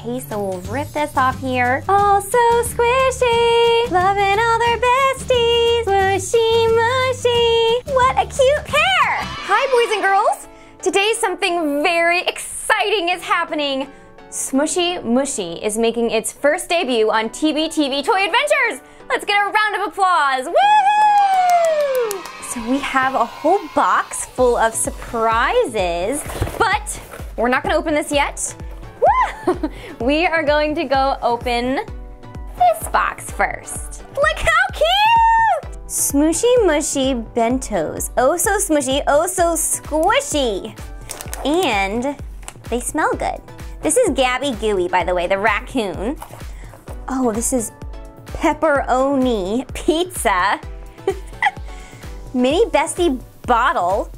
Okay, so we'll rip this off here. Oh, so squishy. Loving all their besties. Mushy, mushy. What a cute pair. Hi, boys and girls. Today something very exciting is happening. Smooshy Mushy is making its first debut on TBTV Toy Adventures. Let's get a round of applause. Woohoo! So we have a whole box full of surprises, but we're not gonna open this yet. we are going to go open this box first. Look how cute! Smooshy mushy bentos. Oh so smushy, oh so squishy. And they smell good. This is Gabby Gooey, by the way, the raccoon. Oh, this is pepperoni pizza. Mini Bestie bottle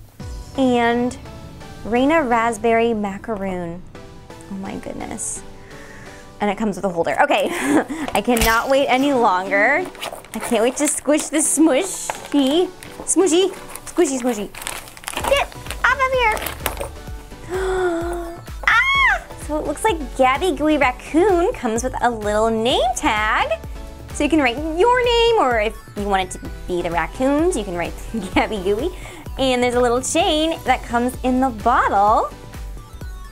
and Raina raspberry macaroon. Oh my goodness. And it comes with a holder. Okay, I cannot wait any longer. I can't wait to squish this smushy, smushy, squishy, smushy. Get off of here. ah! So it looks like Gabby Gooey Raccoon comes with a little name tag. So you can write your name, or if you want it to be the raccoons, you can write Gabby Gooey. And there's a little chain that comes in the bottle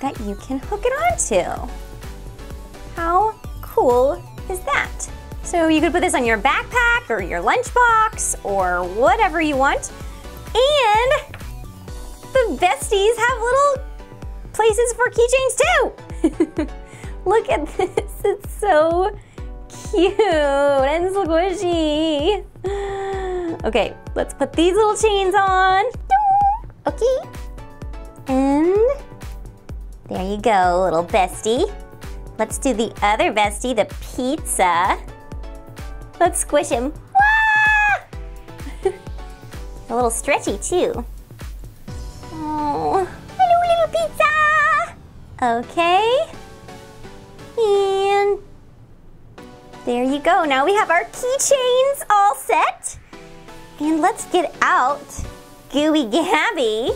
that you can hook it onto. How cool is that? So you could put this on your backpack or your lunchbox or whatever you want. And the besties have little places for keychains too. Look at this, it's so cute and squishy. Okay, let's put these little chains on. Okay. And there you go, little bestie. Let's do the other bestie, the pizza. Let's squish him. A little stretchy too. Oh, hello little pizza. Okay. And there you go. Now we have our keychains all set. And let's get out Gooey Gabby.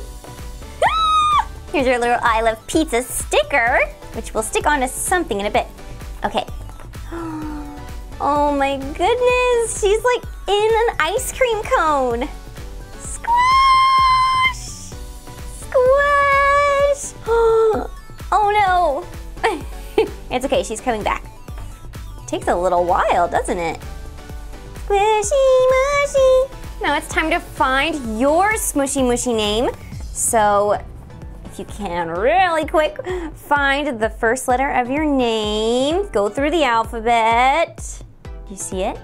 Here's your little I love pizza sticker, which we'll stick onto something in a bit. Okay. Oh my goodness, she's like in an ice cream cone. Squish! Squish! Oh no! it's okay, she's coming back. takes a little while, doesn't it? Squishy mushy. Now it's time to find your smooshy mushy name. So if you can really quick, find the first letter of your name, go through the alphabet. You see it?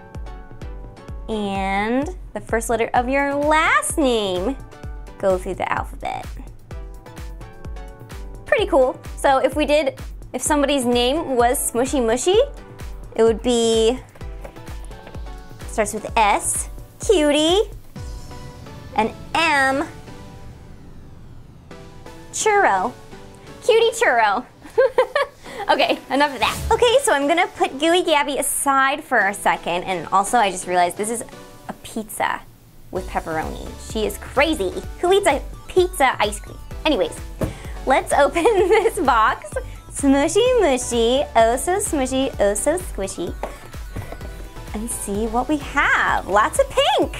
And the first letter of your last name, go through the alphabet. Pretty cool. So if we did, if somebody's name was Smooshy Mushy, it would be, starts with S, cutie, an M, churro. Cutie churro. okay, enough of that. Okay, so I'm gonna put Gooey Gabby aside for a second, and also I just realized this is a pizza with pepperoni. She is crazy. Who eats a pizza ice cream? Anyways, let's open this box. Smooshy mushy, oh so smushy, oh so squishy. And see what we have. Lots of pink.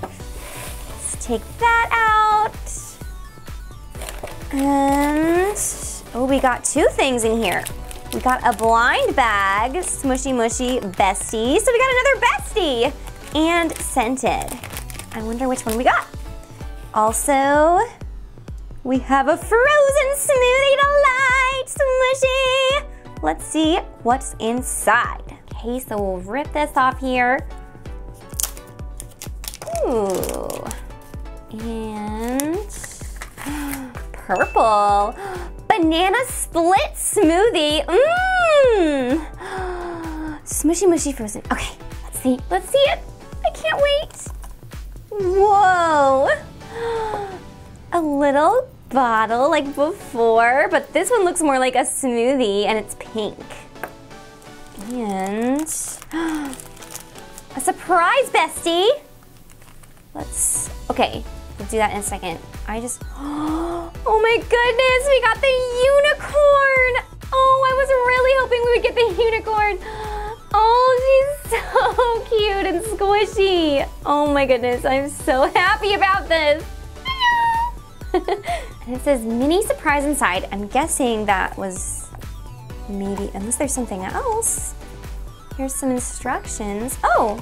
Let's take that out. And, oh, we got two things in here. We got a blind bag, smooshy mushy bestie. So we got another bestie and scented. I wonder which one we got. Also, we have a frozen smoothie delight, smushy. Let's see what's inside. Okay, so we'll rip this off here. Ooh. And purple. Banana split smoothie. Mmm. Smooshy mushy frozen. Okay, let's see. Let's see it. I can't wait. Whoa. A little bottle like before, but this one looks more like a smoothie and it's pink. And a surprise, bestie. Let's, okay, we'll do that in a second. I just, oh my goodness, we got the unicorn. Oh, I was really hoping we would get the unicorn. Oh, she's so cute and squishy. Oh my goodness, I'm so happy about this. and it says mini surprise inside. I'm guessing that was maybe, unless there's something else. Here's some instructions. Oh,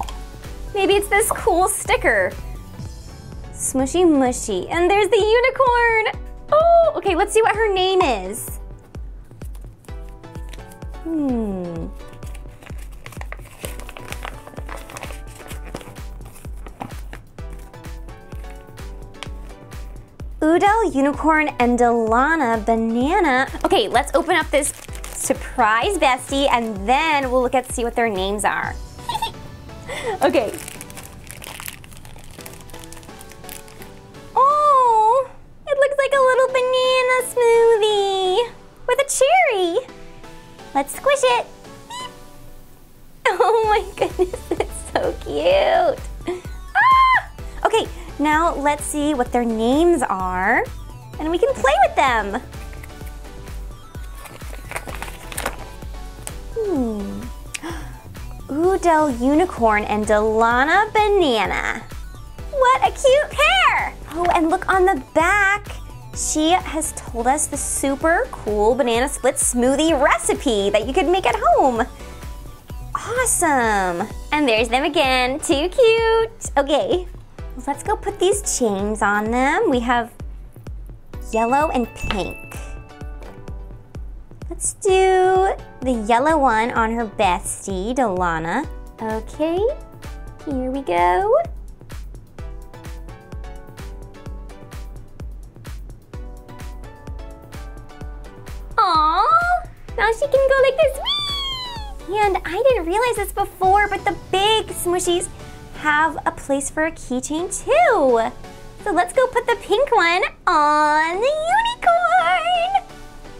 maybe it's this cool sticker. Smooshy mushy. And there's the unicorn. Oh, okay, let's see what her name is. Hmm. Udel, Unicorn, and Delana, Banana. Okay, let's open up this surprise bestie and then we'll look at see what their names are. okay. Let's squish it. Oh my goodness, it's so cute. Ah! Okay, now let's see what their names are and we can play with them. Hmm. Udel Unicorn and Delana Banana. What a cute pair! Oh, and look on the back. She has told us the super cool banana split smoothie recipe that you could make at home. Awesome! And there's them again, too cute. Okay, let's go put these chains on them. We have yellow and pink. Let's do the yellow one on her bestie, Delana. Okay, here we go. She can go like this. Whee! And I didn't realize this before, but the big smushies have a place for a keychain too. So let's go put the pink one on the unicorn.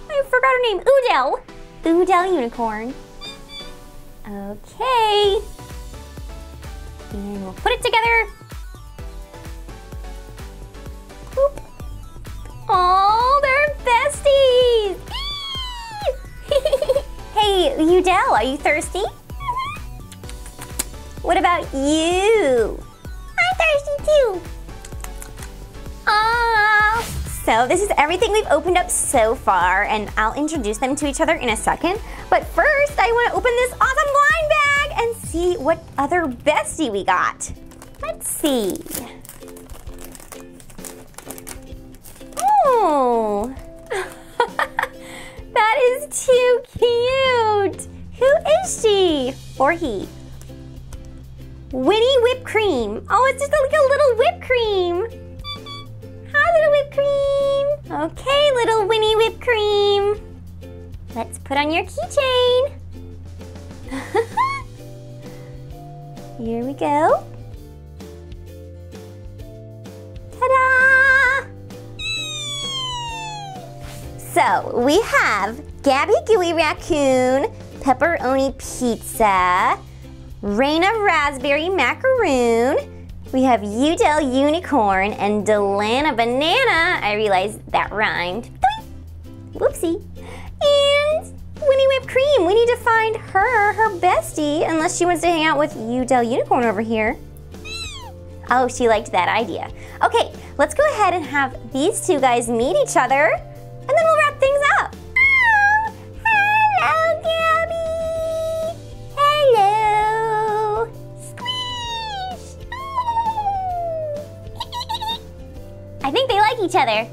I forgot her name, Udel. Udel Unicorn. Okay. And we'll put it together. Boop. Oh, they're besties. Hey, Udel, are you thirsty? What about you? I'm thirsty too. Ah. So this is everything we've opened up so far, and I'll introduce them to each other in a second. But first, I want to open this awesome blind bag and see what other bestie we got. Let's see. Too cute. Who is she? Or he? Winnie Whipped Cream. Oh, it's just like a little whipped cream. Hi, little whipped cream. Okay, little Winnie Whipped Cream. Let's put on your keychain. Here we go. So we have Gabby Gooey Raccoon, Pepperoni Pizza, Raina Raspberry Macaroon. We have Udel Unicorn and Delana Banana. I realized that rhymed. Whoopsie. And Winnie Whipped Cream. We need to find her, her bestie, unless she wants to hang out with Udel Unicorn over here. Oh, she liked that idea. Okay, let's go ahead and have these two guys meet each other. And then we'll I think they like each other.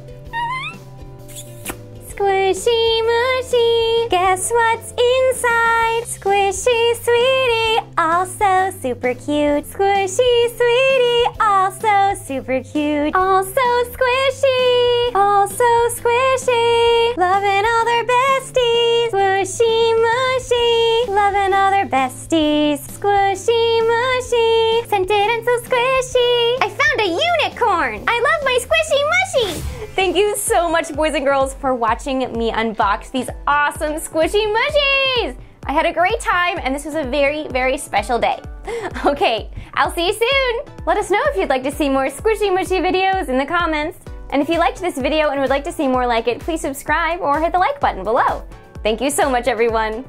Squishy mushy, guess what's inside? Squishy sweetie, also super cute. Squishy sweetie, also super cute. Also squishy, so much, boys and girls, for watching me unbox these awesome squishy mushies. I had a great time and this was a very, very special day. Okay, I'll see you soon. Let us know if you'd like to see more squishy mushy videos in the comments. And if you liked this video and would like to see more like it, please subscribe or hit the like button below. Thank you so much, everyone.